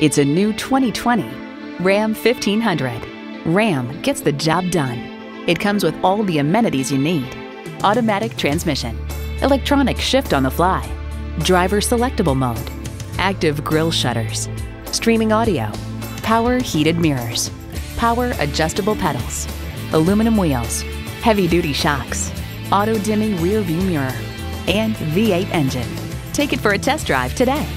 It's a new 2020 Ram 1500. Ram gets the job done. It comes with all the amenities you need. Automatic transmission, electronic shift on the fly, driver selectable mode, active grille shutters, streaming audio, power heated mirrors, power adjustable pedals, aluminum wheels, heavy duty shocks, auto dimming rear view mirror, and V8 engine. Take it for a test drive today.